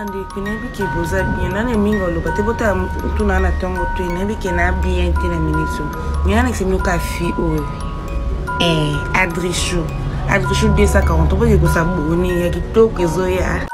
bandeko nayebiki boza bien nana mingi oloba te botala mutuna na ntongo te nayebiki na bien te na minitio nyana nakisi mioka fi oyo eh, adrichou adrichou 240 opeke kosa boni ya kitoko ezoya